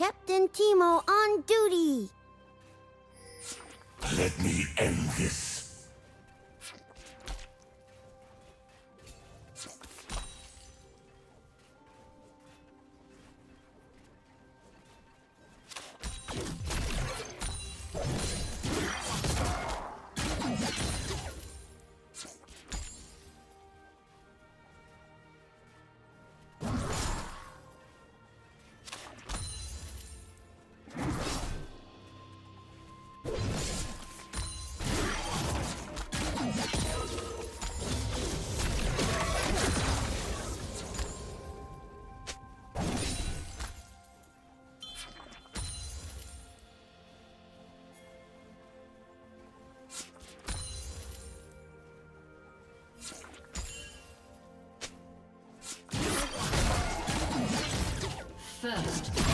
Captain Teemo on duty. Let me end this. First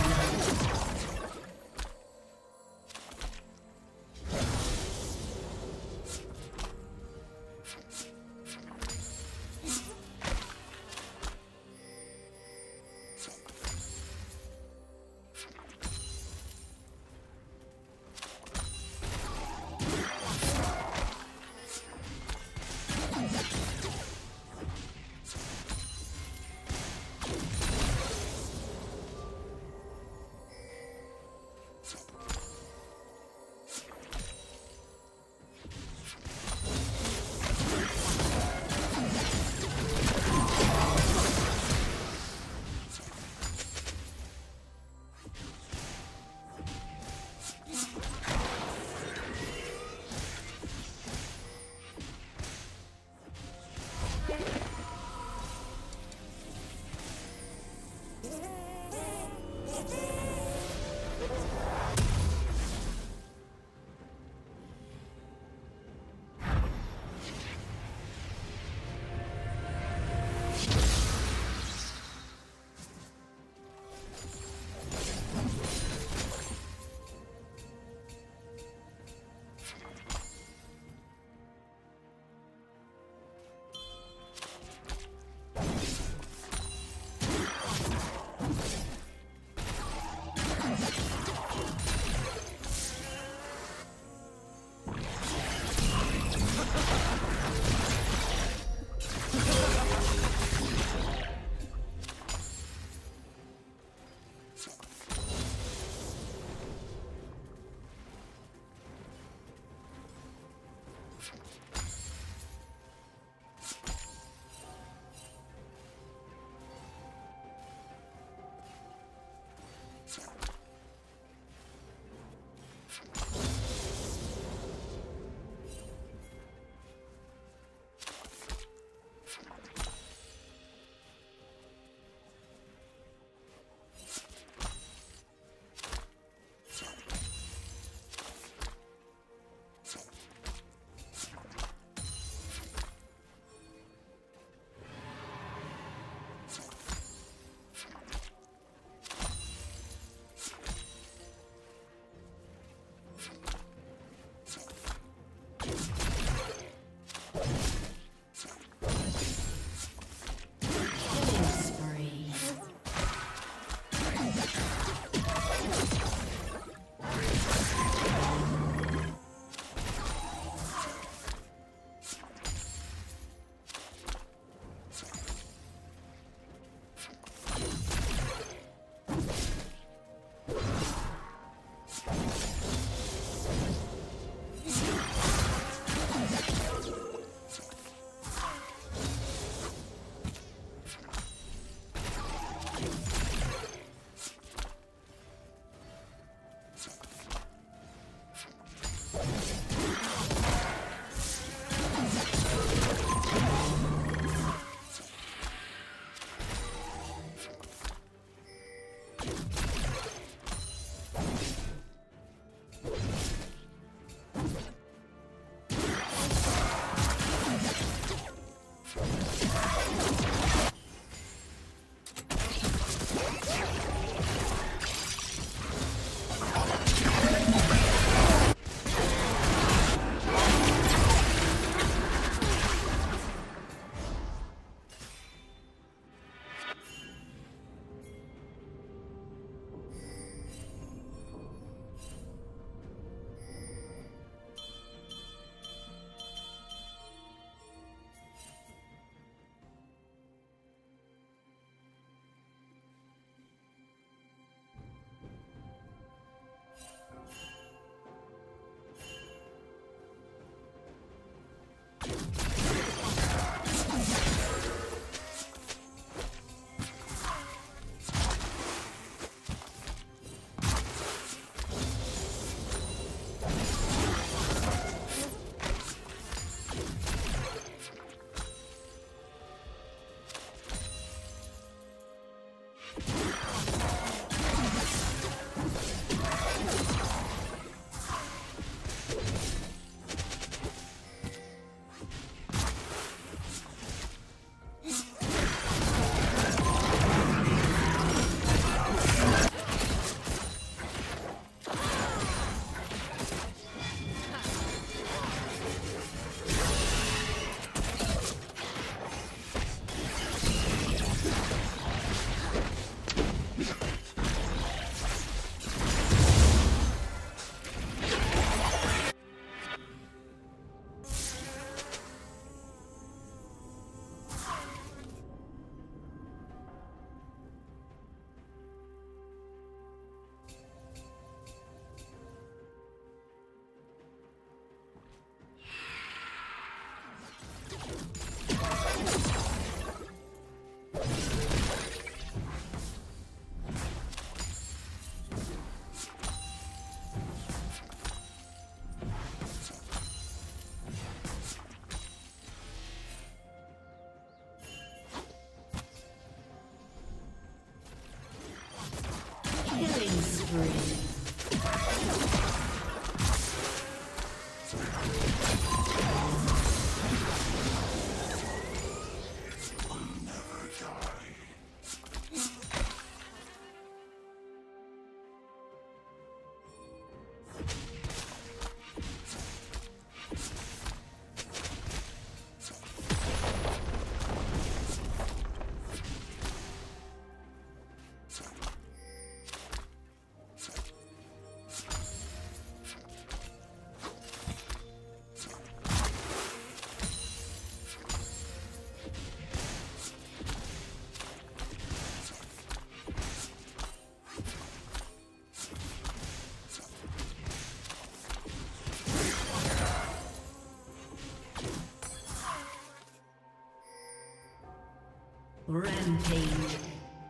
Rampage.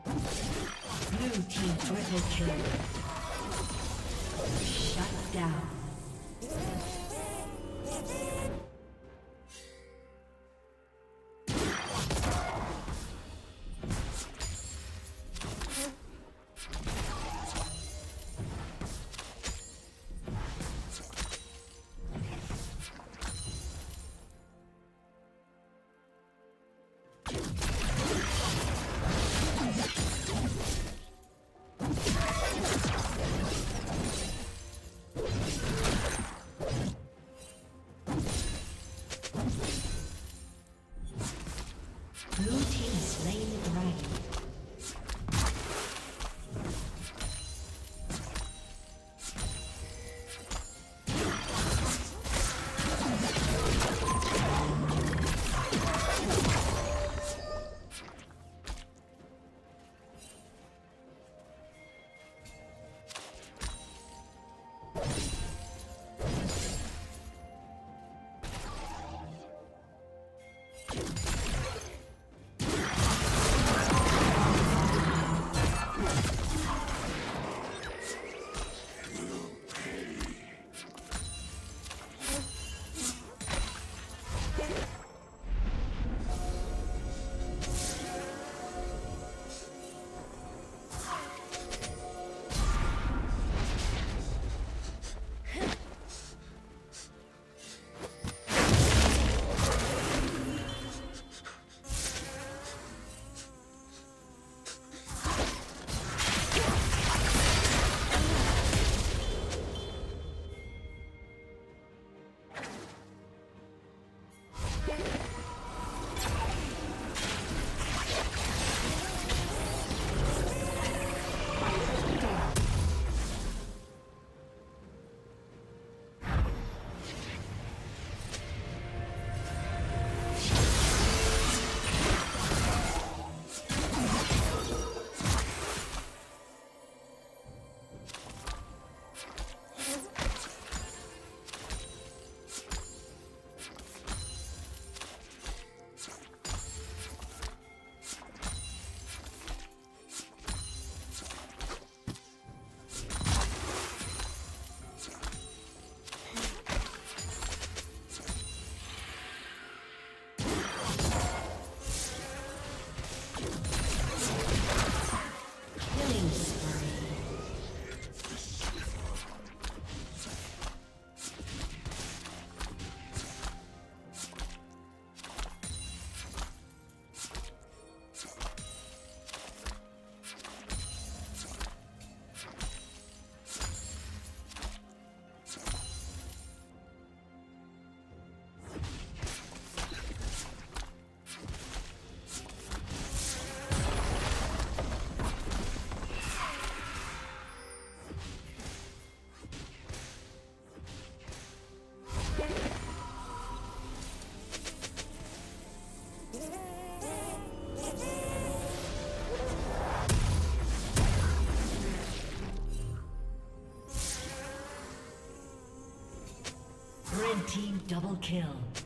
Blue team triple kill. Double kill.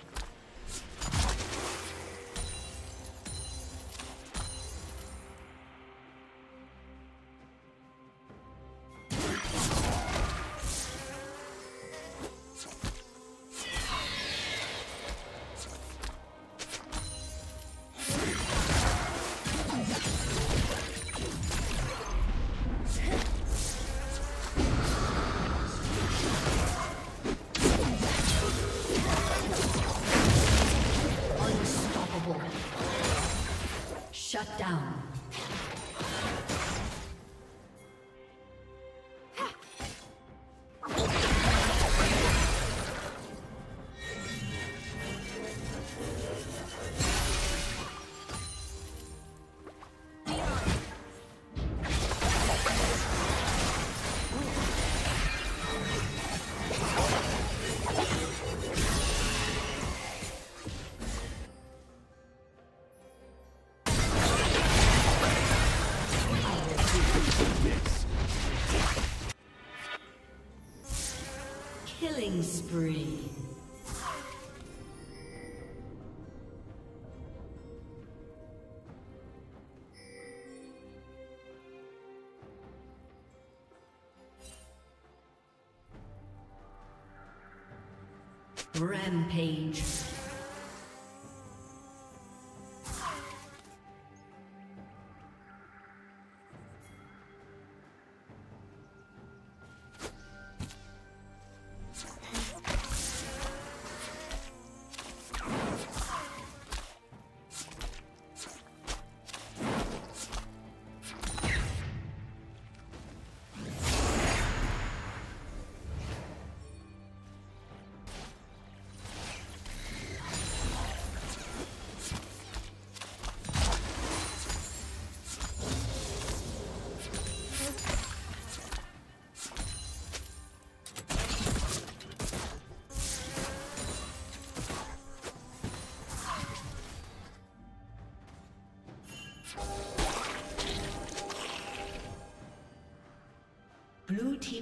Rampage.